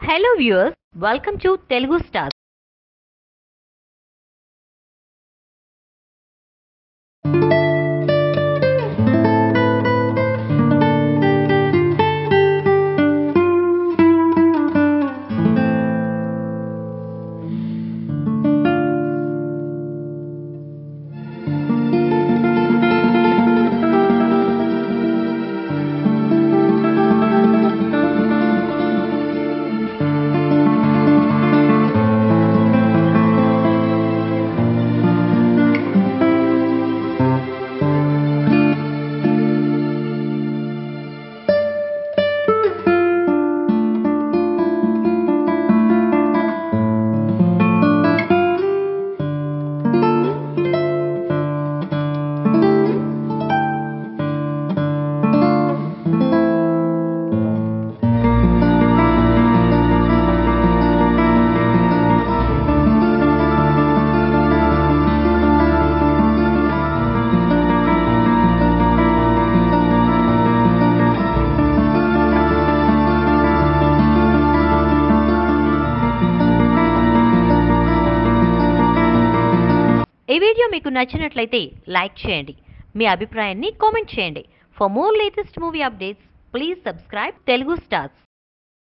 Hello viewers welcome to Telugu star ఈ video మీకు నచ్చినట్లయితే లైక్ చేయండి. మీ అభిప్రాయాన్ని కామెంట్ చేయండి. For more latest movie updates please subscribe Telugu stars